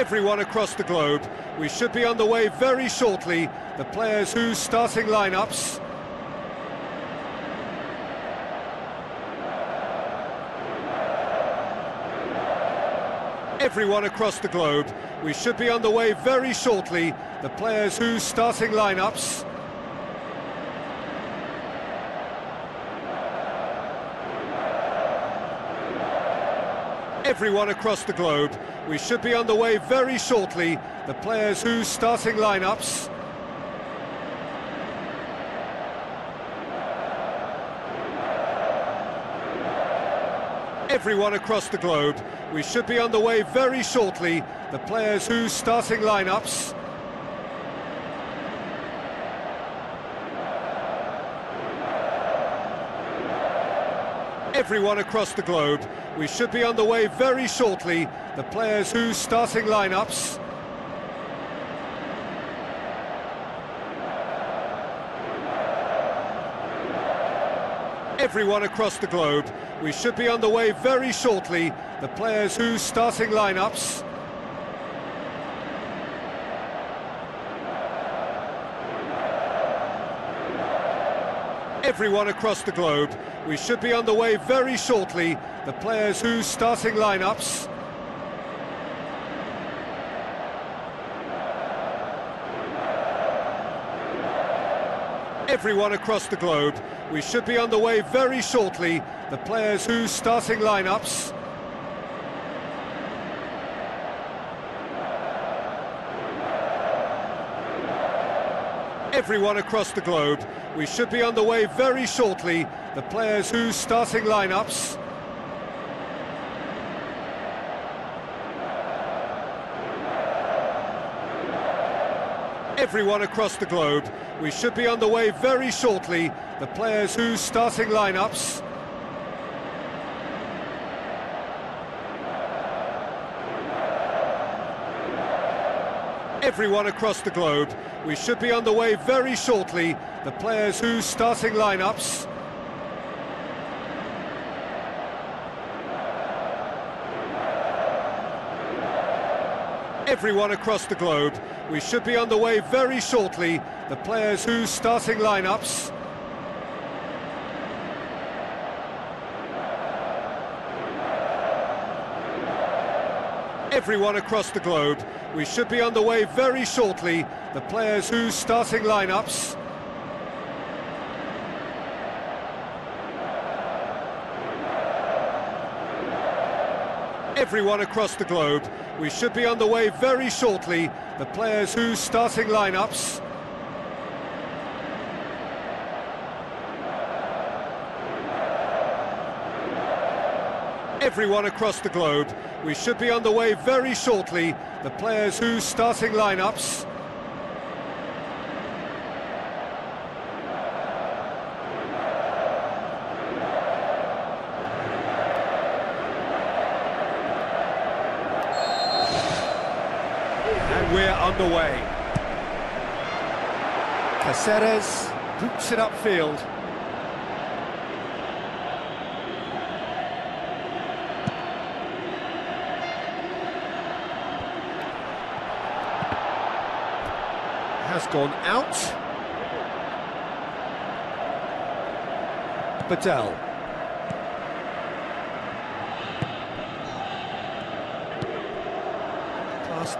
everyone across the globe. We should be on the way very shortly. The players whose starting lineups. Everyone across the globe. We should be on the way very shortly. The players whose starting lineups. Everyone across the globe. We should be on the way very shortly. The players whose starting lineups. Everyone across the globe. We should be on the way very shortly. The players whose starting lineups. Everyone across the globe. We should be on the way very shortly. The players who starting lineups. Everyone across the globe. We should be on the way very shortly. The players who starting lineups. Everyone across the globe. We should be on the way very shortly. The players whose starting lineups. Everyone across the globe. We should be on the way very shortly. The players whose starting lineups. Everyone across the globe. We should be on the way very shortly. The players whose starting lineups. Everyone across the globe. We should be on the way very shortly. The players whose starting lineups. Everyone across the globe. We should be on the way very shortly. The players whose starting lineups. Everyone across the globe. We should be on the way very shortly. The players whose starting lineups. Everyone across the globe. We should be on the way very shortly. The players whose starting lineups. Everyone across the globe. We should be on the way very shortly. The players whose starting lineups. Everyone across the globe. We should be on the way very shortly. The players whose starting lineups. And we're underway. Caceres boots it upfield. Has gone out. Badel. Pass